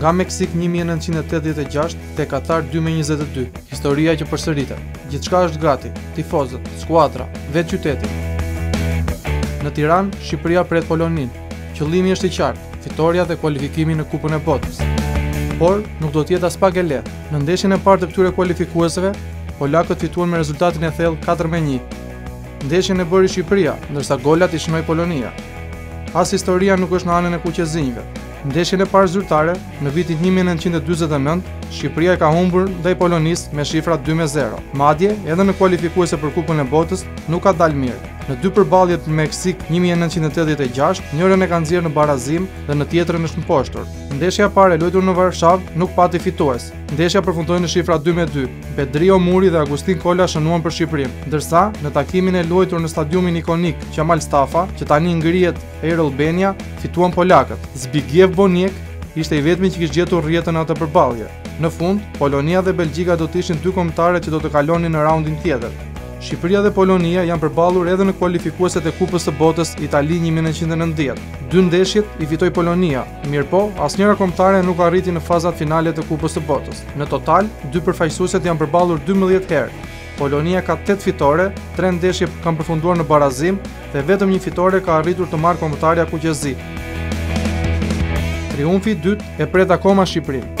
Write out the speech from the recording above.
Nga Meksik 1986 te Katar 2022. Historia që përsëritet. Gjithçka është gati. Tifozët, skuadra, vetë qyteti. Në Tiranë, Shqipëria pret Poloninë. Qëllimi është i qartë, fitorja dhe kualifikimi në Kupën e Botës. Por, nuk do të jetë aspak e lehtë. Në ndeshjen e parë të këtyre kualifikuesve, polakët fituan me rezultatin e thellë 4-1. Ndeshjen e bëri Shqipëria, ndërsa golat i shënoi Polonia. As historia nuk është në anën e kuqezinjve. Ndeshjen e parë zyrtare, në vitin një mijë e nëntëqind e dyzet e nëntë, Shqipëria e ka humbur ndaj Polonisë me shifra dy me zero. Madje, edhe në kualifikuese për Kupën e Botës nuk ka dalë mirë. Në dy përballjet në Meksikë një mijë e nëntëqind e tetëdhjetë e gjashtë, njërën e ka nxjerrë në barazim dhe në tjetrën është mposhtur. Ndeshja e parë e luajtur në Varshavë nuk pati fitues. Ndeshja përfundoi në shifra dy me dy. Bedri Omuri dhe Agustin Kola shënuan për Shqipërinë, ndërsa, në takimin e luajtur në stadiumin ikonik Qemal Stafa, që tani ngrihet Air Albania, fituan polakët. Zbigniew Boniek ishte i vetmi që kishte gjetur rrjetën në atë përballje. Në fund, Polonia dhe Belgjika do të ishin dy kombëtaret që do të kalonin në raundin tjetër. Shqipëria dhe Polonia janë përballur edhe në kualifikueset e Kupës së Botës Itali një mijë e nëntëqind e nëntëdhjetë. Dy ndeshjet i fitoi Polonia, mirëpo asnjëra kombëtare nuk arriti në fazat finale të Kupës së Botës. Në total, dy përfaqësueset janë përballur dymbëdhjetë herë. Polonia ka tetë fitore, tre ndeshje kanë përfunduar në barazim dhe vetëm një fitore ka arritur të marrë kombëtarja kuqezi. Triumfi i dytë e pret akoma Shqipërinë.